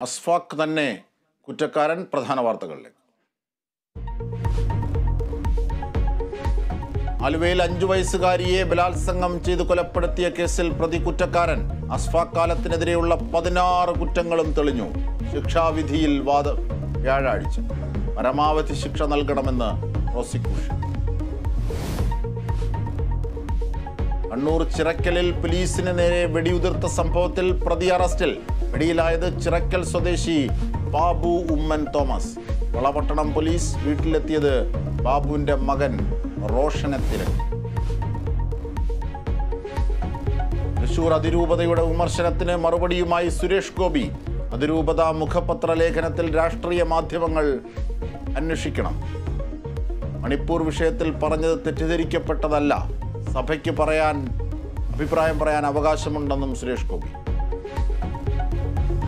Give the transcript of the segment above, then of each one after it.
അസ്ഫാഖ് തന്നെ കുറ്റക്കാരൻ പ്രധാന വാർത്തകളിലേക്ക്. ആലുവയിൽ അഞ്ചു വയസ്സുകാരിയെ ബലാത്സംഗം ചെയ്ത് കൊലപ്പെടുത്തിയ കേസിൽ പ്രതി കുറ്റക്കാരൻ. അസ്ഫാഖ് കാലത്തിനെതിരെയുള്ള പതിനാറ് കുറ്റങ്ങളും തെളിഞ്ഞു. ശിക്ഷാവിധിയിൽ വാദം വ്യാഴാഴ്ച. പരമാവധി ശിക്ഷ നൽകണമെന്ന് പ്രോസിക്യൂഷൻ. കണ്ണൂർ ചിറക്കലിൽ പോലീസിന് നേരെ വെടിയുതിർത്ത സംഭവത്തിൽ പ്രതി അറസ്റ്റിൽ വെടിയിലായത് ചിറക്കൽ സ്വദേശി ബാബു ഉമ്മൻ തോമസ്. വളപട്ടണം പോലീസ് വീട്ടിലെത്തിയത് ബാബുവിന്റെ മകൻ റോഷനെ തിരക്കി. തൃശൂർ അതിരൂപതയുടെ വിമർശനത്തിന് മറുപടിയുമായി സുരേഷ് ഗോപി. അതിരൂപത മുഖപത്ര ലേഖനത്തിൽ രാഷ്ട്രീയ മാധ്യമങ്ങൾ അന്വേഷിക്കണം. മണിപ്പൂർ വിഷയത്തിൽ പറഞ്ഞത് തെറ്റിദ്ധരിക്കപ്പെട്ടതല്ല. സഭയ്ക്ക് പറയാൻ അഭിപ്രായം പറയാൻ അവകാശമുണ്ടെന്നും Suresh Gopi.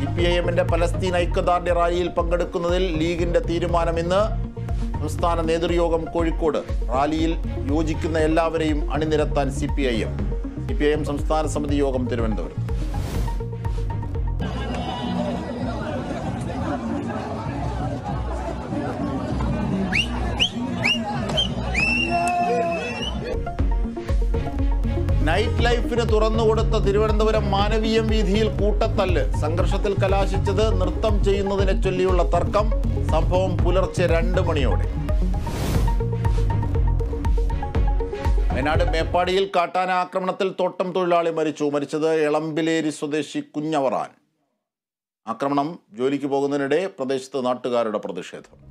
C P I എമ്മിന്റെ പലസ്തീൻ ഐക്യദാർഢ്യ റാലിയിൽ പങ്കെടുക്കുന്നതിൽ ലീഗിന്റെ തീരുമാനം ഇന്ന്. സംസ്ഥാന നേതൃയോഗം കോഴിക്കോട് റാലിയിൽ യോജിക്കുന്ന എല്ലാവരെയും അണിനിരത്താൻ C P I M. C P I M സംസ്ഥാന സമിതി യോഗം തിരുവനന്തപുരം. നൈറ്റ് ലൈഫിന് തുറന്നുകൊടുത്ത തിരുവനന്തപുരം മാനവീയം വീതിയിൽ കൂട്ടത്തല്ല്. സംഘർഷത്തിൽ കലാശിച്ചത് നൃത്തം ചെയ്യുന്നതിനെ ചൊല്ലിയുള്ള തർക്കം സംഭവം പുലർച്ചെ രണ്ട് മണിയോടെ. വയനാട് മേപ്പാടിയിൽ കാട്ടാന ആക്രമണത്തിൽ തോട്ടം തൊഴിലാളി മരിച്ചു. മരിച്ചത് എളമ്പിലേരി സ്വദേശി കുഞ്ഞവറാൻ. ആക്രമണം ജോലിക്ക് പോകുന്നതിനിടെ പ്രദേശത്ത് നാട്ടുകാരുടെ പ്രതിഷേധം.